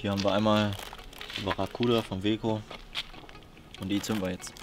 Hier haben wir einmal die Barracuda von Weco und die zünden wir jetzt.